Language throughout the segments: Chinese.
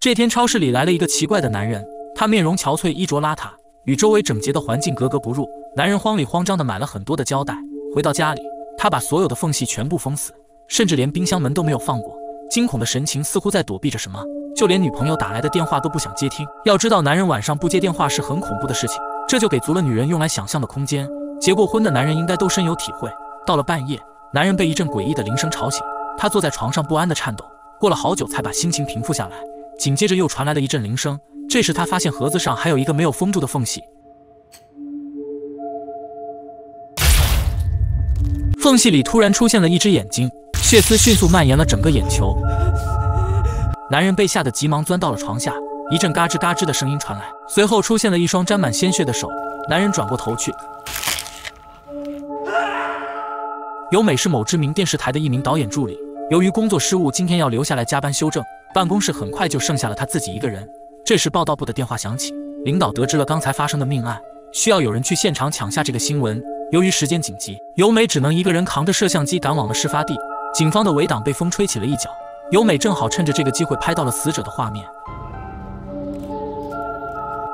这天，超市里来了一个奇怪的男人，他面容憔悴，衣着邋遢，与周围整洁的环境格格不入。男人慌里慌张地买了很多的胶带，回到家里，他把所有的缝隙全部封死，甚至连冰箱门都没有放过。惊恐的神情似乎在躲避着什么，就连女朋友打来的电话都不想接听。要知道，男人晚上不接电话是很恐怖的事情，这就给足了女人用来想象的空间。结过婚的男人应该都深有体会。到了半夜，男人被一阵诡异的铃声吵醒，他坐在床上不安地颤抖，过了好久才把心情平复下来。紧接着又传来了一阵铃声，这时他发现盒子上还有一个没有封住的缝隙，缝隙里突然出现了一只眼睛，血丝迅速蔓延了整个眼球。男人被吓得急忙钻到了床下，一阵嘎吱嘎吱的声音传来，随后出现了一双沾满鲜血的手。男人转过头去，由美是某知名电视台的一名导演助理，由于工作失误，今天要留下来加班修正。办公室很快就剩下了他自己一个人。这时，报道部的电话响起，领导得知了刚才发生的命案，需要有人去现场抢下这个新闻。由于时间紧急，由美只能一个人扛着摄像机赶往了事发地。警方的围挡被风吹起了一角，由美正好趁着这个机会拍到了死者的画面。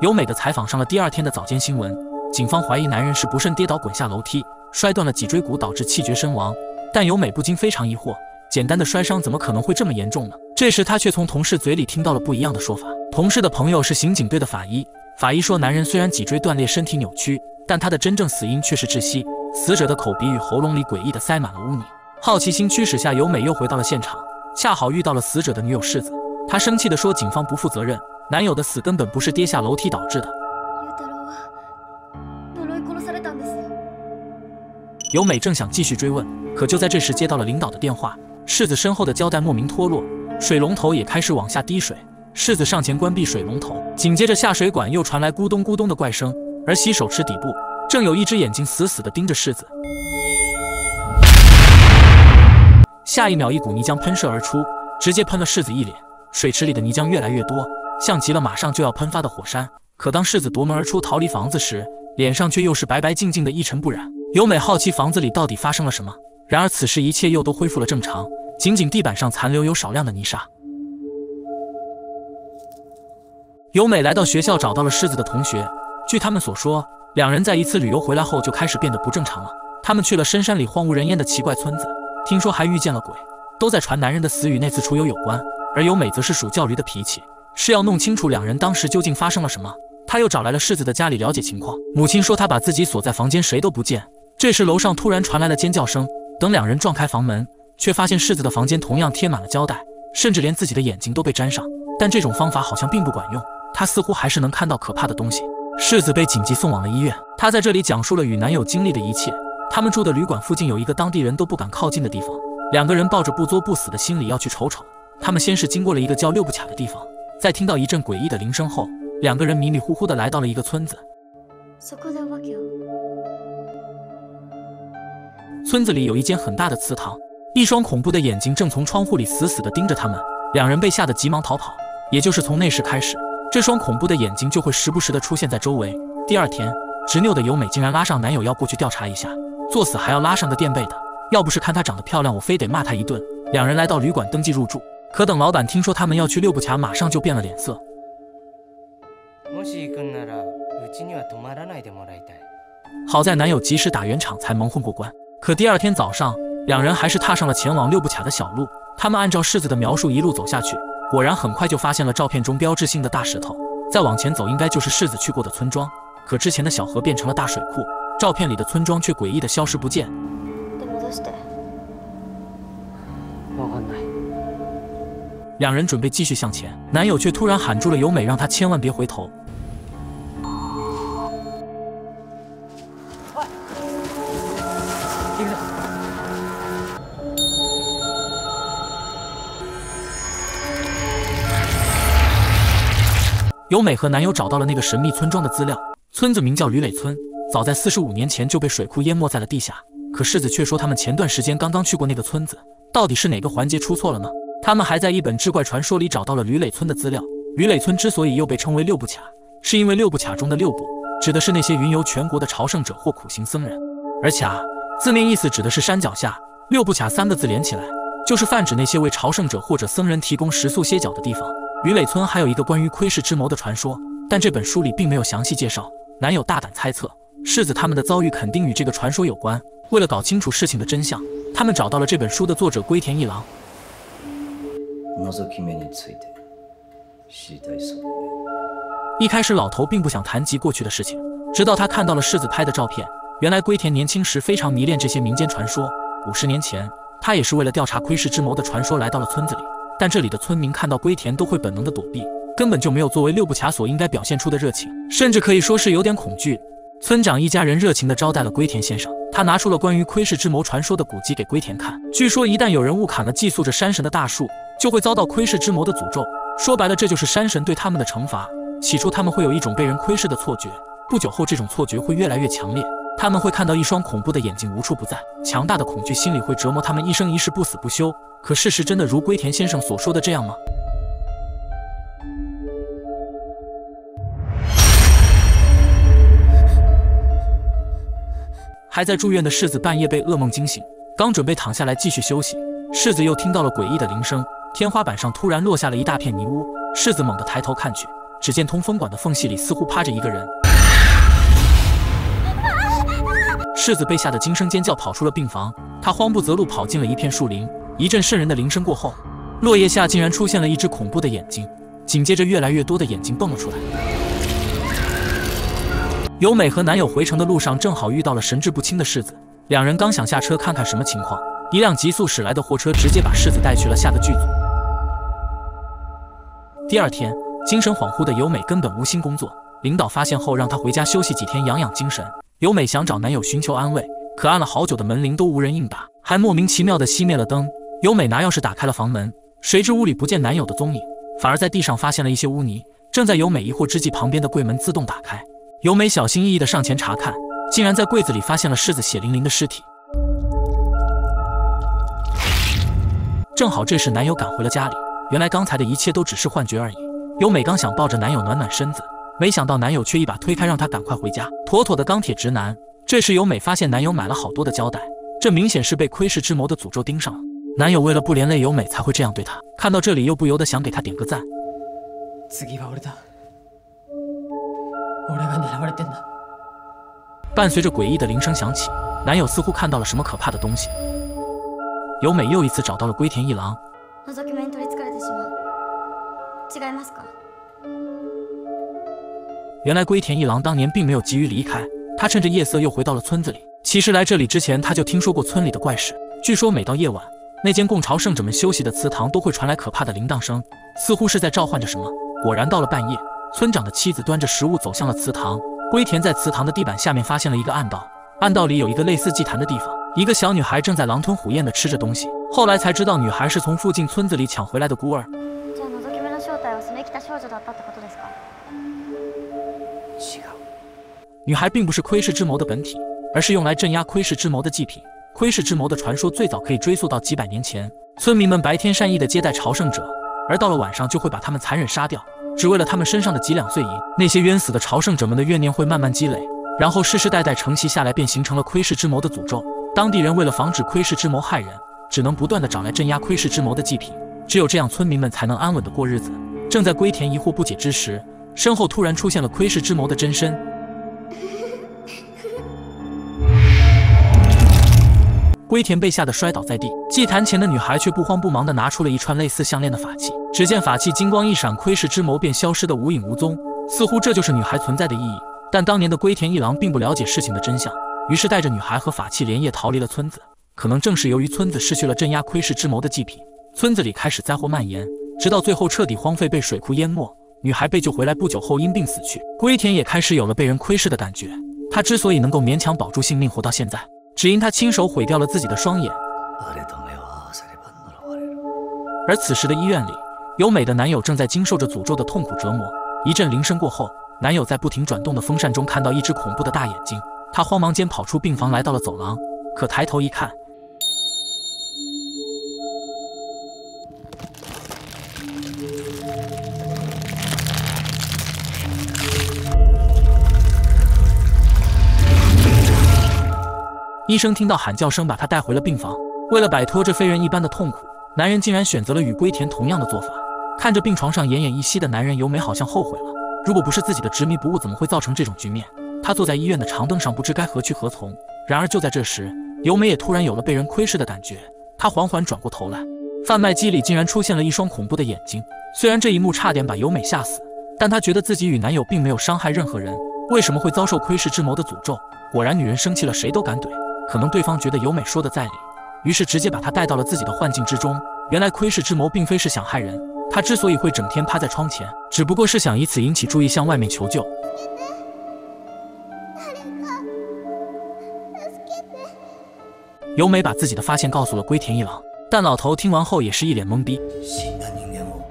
由美的采访上了第二天的早间新闻，警方怀疑男人是不慎跌倒滚下楼梯，摔断了脊椎骨，导致气绝身亡。但由美不禁非常疑惑。简单的摔伤怎么可能会这么严重呢？这时他却从同事嘴里听到了不一样的说法。同事的朋友是刑警队的法医，法医说男人虽然脊椎断裂、身体扭曲，但他的真正死因却是窒息。死者的口鼻与喉咙里诡异的塞满了污泥。好奇心驱使下，由美又回到了现场，恰好遇到了死者的女友世子。她生气地说：“警方不负责任，男友的死根本不是跌下楼梯导致的。”由美正想继续追问，可就在这时接到了领导的电话。世子身后的胶带莫名脱落，水龙头也开始往下滴水。世子上前关闭水龙头，紧接着下水管又传来咕咚咕咚的怪声，而洗手池底部正有一只眼睛死死地盯着世子。下一秒，一股泥浆喷射而出，直接喷了世子一脸。水池里的泥浆越来越多，像极了马上就要喷发的火山。可当世子夺门而出逃离房子时，脸上却又是白白净净的一尘不染。由美好奇房子里到底发生了什么，然而此时一切又都恢复了正常。仅仅地板上残留有少量的泥沙。由美来到学校，找到了狮子的同学。据他们所说，两人在一次旅游回来后就开始变得不正常了。他们去了深山里荒无人烟的奇怪村子，听说还遇见了鬼，都在传男人的死与那次出游有关。而由美则是属叫驴的脾气，是要弄清楚两人当时究竟发生了什么。他又找来了世子的家里了解情况。母亲说他把自己锁在房间，谁都不见。这时楼上突然传来了尖叫声，等两人撞开房门。却发现世子的房间同样贴满了胶带，甚至连自己的眼睛都被粘上。但这种方法好像并不管用，他似乎还是能看到可怕的东西。世子被紧急送往了医院。他在这里讲述了与男友经历的一切。他们住的旅馆附近有一个当地人都不敢靠近的地方，两个人抱着不作不死的心理要去瞅瞅。他们先是经过了一个叫六不卡的地方，在听到一阵诡异的铃声后，两个人迷迷糊糊的来到了一个村子。村子里有一间很大的祠堂。一双恐怖的眼睛正从窗户里死死的盯着他们，两人被吓得急忙逃跑。也就是从那时开始，这双恐怖的眼睛就会时不时的出现在周围。第二天，执拗的由美竟然拉上男友要过去调查一下，作死还要拉上个垫背的。要不是看她长得漂亮，我非得骂她一顿。两人来到旅馆登记入住，可等老板听说他们要去六步卡，马上就变了脸色。好在男友及时打圆场，才蒙混过关。可第二天早上。两人还是踏上了前往六步卡的小路。他们按照世子的描述一路走下去，果然很快就发现了照片中标志性的大石头。再往前走，应该就是世子去过的村庄。可之前的小河变成了大水库，照片里的村庄却诡异的消失不见。两人准备继续向前，男友却突然喊住了由美，让她千万别回头。由美和男友找到了那个神秘村庄的资料，村子名叫吕垒村，早在四十五年前就被水库淹没在了地下。可世子却说他们前段时间刚刚去过那个村子，到底是哪个环节出错了呢？他。们还在一本志怪传说里找到了吕磊村的资料。吕磊村之所以又被称为六部卡，是因为六部卡中的六部指的是那些云游全国的朝圣者或苦行僧人，而卡字面意思指的是山脚下。六部卡三个字连起来，就是泛指那些为朝圣者或者僧人提供食宿歇脚的地方。吕磊村还有一个关于窥视之谋的传说，但这本书里并没有详细介绍。男友大胆猜测，世子他们的遭遇肯定与这个传说有关。为了搞清楚事情的真相，他们找到了这本书的作者龟田一郎。覗き目について知りたいそうだね一开始，老头并不想谈及过去的事情，直到他看到了世子拍的照片。原来龟田年轻时非常迷恋这些民间传说。五十年前，他也是为了调查窥视之谋的传说来到了村子里，但这里的村民看到龟田都会本能的躲避， 根本就没有作为六部卡所应该表现出的热情，甚至可以说是有点恐惧。村长一家人热情地招待了龟田先生，他拿出了关于窥视之谋传说的古籍给龟田看。据说，一旦有人误砍了寄宿着山神的大树，就会遭到窥视之谋的诅咒。说白了，这就是山神对他们的惩罚。起初，他们会有一种被人窥视的错觉，不久后，这种错觉会越来越强烈。他们会看到一双恐怖的眼睛无处不在，强大的恐惧心理会折磨他们一生一世，不死不休。可事实真的如龟田先生所说的这样吗？还在住院的世子半夜被噩梦惊醒，刚准备躺下来继续休息，世子又听到了诡异的铃声，天花板上突然落下了一大片泥污。世子猛地抬头看去，只见通风管的缝隙里似乎趴着一个人。世子被吓得惊声尖叫，跑出了病房。他慌不择路，跑进了一片树林。一阵瘆人的铃声过后，落叶下竟然出现了一只恐怖的眼睛，紧接着越来越多的眼睛蹦了出来。由美和男友回城的路上，正好遇到了神志不清的世子。两人刚想下车看看什么情况，一辆急速驶来的货车直接把世子带去了下个剧组。第二天，精神恍惚的由美根本无心工作，领导发现后让她回家休息几天，养养精神。由美想找男友寻求安慰，可按了好久的门铃都无人应答，还莫名其妙的熄灭了灯。由美拿钥匙打开了房门，谁知屋里不见男友的踪影，反而在地上发现了一些污泥。正在由美疑惑之际，旁边的柜门自动打开，由美小心翼翼的上前查看，竟然在柜子里发现了狮子血淋淋的尸体。正好这时男友赶回了家里，原来刚才的一切都只是幻觉而已。由美刚想抱着男友暖暖身子。没想到男友却一把推开，让她赶快回家。妥妥的钢铁直男。这时由美发现男友买了好多的胶带，这明显是被窥视之魔的诅咒盯上了。男友为了不连累由美才会这样对她。看到这里又不由得想给她点个赞。伴随着诡异的铃声响起，男友似乎看到了什么可怕的东西。由美又一次找到了龟田一郎。原来龟田一郎当年并没有急于离开，他趁着夜色又回到了村子里。其实来这里之前，他就听说过村里的怪事。据说每到夜晚，那间供朝圣者们休息的祠堂都会传来可怕的铃铛声，似乎是在召唤着什么。果然，到了半夜，村长的妻子端着食物走向了祠堂。龟田在祠堂的地板下面发现了一个暗道，暗道里有一个类似祭坛的地方，一个小女孩正在狼吞虎咽地吃着东西。后来才知道，女孩是从附近村子里抢回来的孤儿。女孩并不是窥视之谋的本体，而是用来镇压窥视之谋的祭品。窥视之谋的传说最早可以追溯到几百年前，村民们白天善意的接待朝圣者，而到了晚上就会把他们残忍杀掉，只为了他们身上的几两碎银。那些冤死的朝圣者们的怨念会慢慢积累，然后世世代代承袭下来，便形成了窥视之谋的诅咒。当地人为了防止窥视之谋害人，只能不断的找来镇压窥视之谋的祭品，只有这样村民们才能安稳的过日子。正在龟田疑惑不解之时，身后突然出现了窥视之谋的真身。龟田被吓得摔倒在地，祭坛前的女孩却不慌不忙地拿出了一串类似项链的法器。只见法器金光一闪，窥视之眸便消失得无影无踪，似乎这就是女孩存在的意义。但当年的龟田一郎并不了解事情的真相，于是带着女孩和法器连夜逃离了村子。可能正是由于村子失去了镇压窥视之谋的祭品，村子里开始灾祸蔓延，直到最后彻底荒废，被水库淹没。女孩被救回来不久后因病死去，龟田也开始有了被人窥视的感觉。他之所以能够勉强保住性命活到现在。只因他亲手毁掉了自己的双眼。而此时的医院里，由美的男友正在经受着诅咒的痛苦折磨。一阵铃声过后，男友在不停转动的风扇中看到一只恐怖的大眼睛，他慌忙间跑出病房，来到了走廊。可抬头一看，医生听到喊叫声，把他带回了病房。为了摆脱这非人一般的痛苦，男人竟然选择了与龟田同样的做法。看着病床上奄奄一息的男人，由美好像后悔了。如果不是自己的执迷不悟，怎么会造成这种局面？她坐在医院的长凳上，不知该何去何从。然而就在这时，由美也突然有了被人窥视的感觉。她缓缓转过头来，贩卖机里竟然出现了一双恐怖的眼睛。虽然这一幕差点把由美吓死，但她觉得自己与男友并没有伤害任何人，为什么会遭受窥视之谋的诅咒？果然，女人生气了，谁都敢怼。可能对方觉得由美说的在理，于是直接把她带到了自己的幻境之中。原来窥视之谋并非是想害人，他之所以会整天趴在窗前，只不过是想以此引起注意，向外面求救。由美把自己的发现告诉了龟田一郎，但老头听完后也是一脸懵逼。死んだ人間を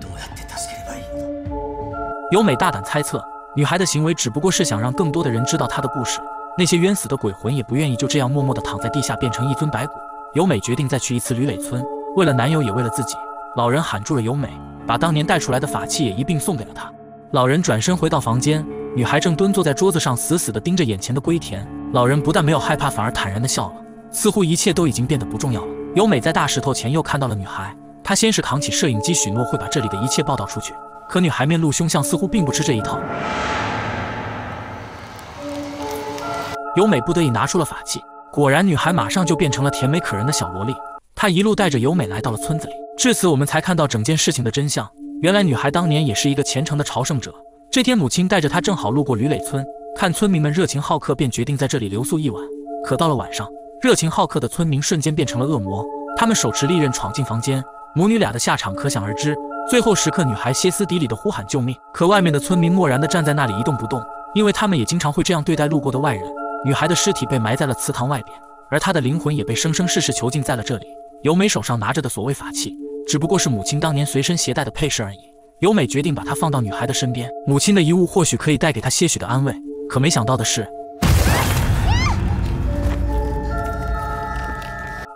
どうやって助ければいいんだ由美大胆猜测，女孩的行为只不过是想让更多的人知道她的故事。那些冤死的鬼魂也不愿意就这样默默地躺在地下变成一尊白骨。 由美决定再去一次吕磊村，为了男友也为了自己。老人喊住了由美，把当年带出来的法器也一并送给了她。老人转身回到房间，女孩正蹲坐在桌子上，死死地盯着眼前的龟田。老人不但没有害怕，反而坦然地笑了，似乎一切都已经变得不重要了。由美在大石头前又看到了女孩，她先是扛起摄影机，许诺会把这里的一切报道出去。可女孩面露凶相，似乎并不吃这一套。由美不得已拿出了法器，果然女孩马上就变成了甜美可人的小萝莉。她一路带着由美来到了村子里，至此我们才看到整件事情的真相。原来女孩当年也是一个虔诚的朝圣者。这天母亲带着她正好路过吕磊村，看村民们热情好客，便决定在这里留宿一晚。可到了晚上，热情好客的村民瞬间变成了恶魔，他们手持利刃闯进房间，母女俩的下场可想而知。最后时刻，女孩歇斯底里的呼喊救命，可外面的村民漠然地站在那里一动不动，因为他们也经常会这样对待路过的外人。女孩的尸体被埋在了祠堂外边，而她的灵魂也被生生世世囚禁在了这里。由美手上拿着的所谓法器，只不过是母亲当年随身携带的配饰而已。由美决定把它放到女孩的身边，母亲的遗物或许可以带给她些许的安慰。可没想到的是，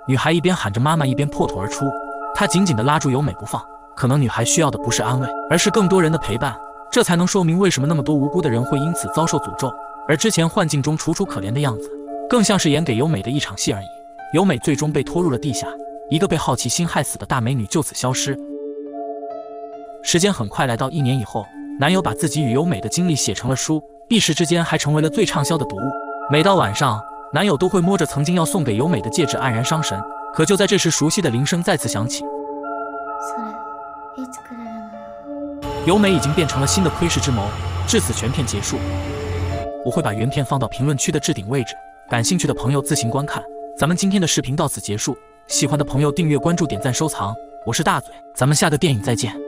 女孩一边喊着妈妈，一边破土而出。她紧紧地拉住由美不放。可能女孩需要的不是安慰，而是更多人的陪伴，这才能说明为什么那么多无辜的人会因此遭受诅咒。而之前幻境中楚楚可怜的样子，更像是演给由美的一场戏而已。由美最终被拖入了地下。一个被好奇心害死的大美女就此消失。时间很快来到一年以后，男友把自己与由美的经历写成了书，一时之间还成为了最畅销的读物。每到晚上，男友都会摸着曾经要送给由美的戒指黯然伤神。可就在这时，熟悉的铃声再次响起。由美已经变成了新的窥视之谋。至此，全片结束。我会把原片放到评论区的置顶位置，感兴趣的朋友自行观看。咱们今天的视频到此结束。喜欢的朋友订阅、关注、点赞、收藏，我是大嘴，咱们下个电影再见。